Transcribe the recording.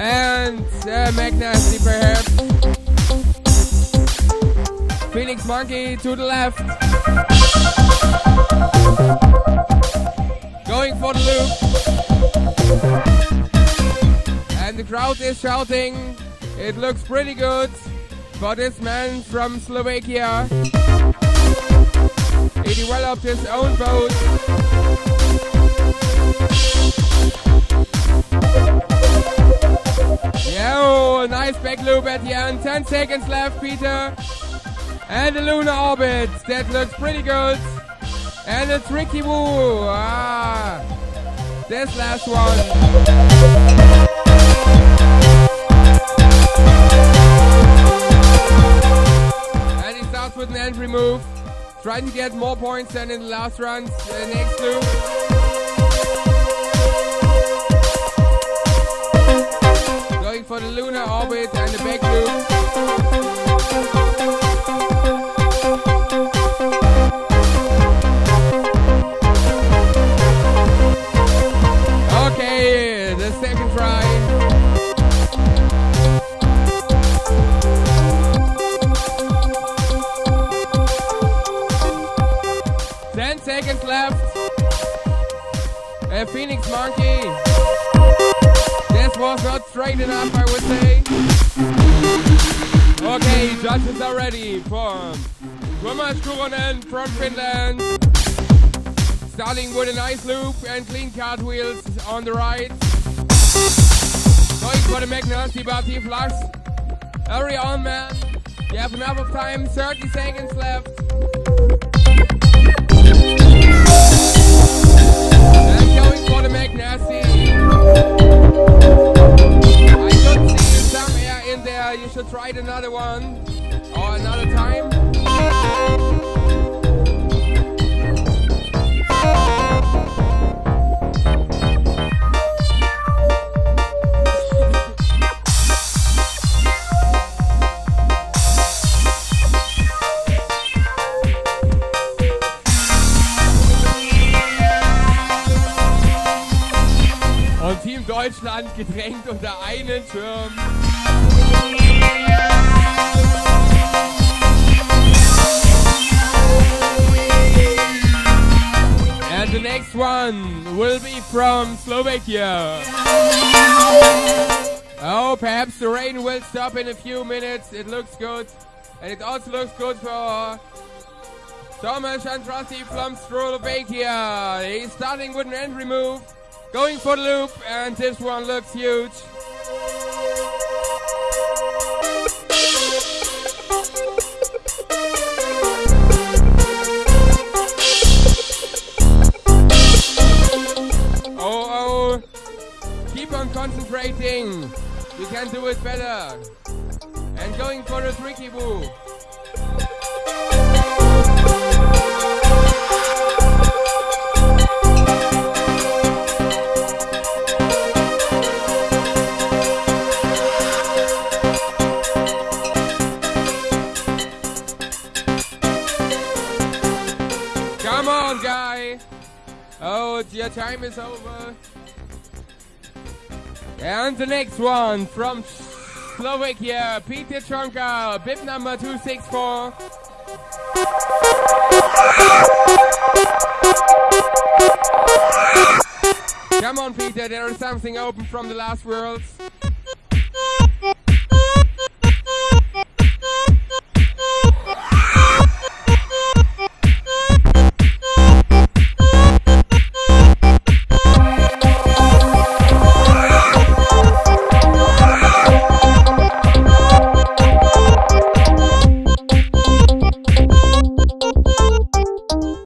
uh, McNasty perhaps. Phoenix Monkey to the left. Going for the loop. And the crowd is shouting. It looks pretty good for this man from Slovakia. He developed his own boat. Back loop at the end. 10 seconds left, Peter. And the lunar orbit. That looks pretty good. And a tricky woo. Ah, this last one. he starts with an entry move. Trying to get more points than in the last runs. Uh, next loop. For the lunar orbit and the back loop. Okay, the second try. 10 seconds left. A Phoenix Monkey. Was not straight enough, I would say. Okay, judges are ready for Thomas Kuronen from Finland. Starting with a nice loop and clean cartwheels on the right. Going for the McNasty Bati Flux. Hurry on, man. You have enough of time, 30 seconds left. Another one or another time. Und Team Deutschland gedrängt unter einen Schirm. Next one will be from Slovakia. Oh, perhaps the rain will stop in a few minutes. It looks good. And it also looks good for Thomas Andrassi from Slovakia. He's starting with an entry move. Going for the loop, and this one looks huge. Keep on concentrating. You can do it better. And going for the tricky woo. Come on, guy. Oh, your time is over. And the next one from Slovakia, Peter Csonka, bib number 264. Come on, Peter, there is something open from the last worlds.